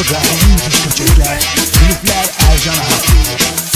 Orada en müthiş köçekler Klipler Ercan Ağa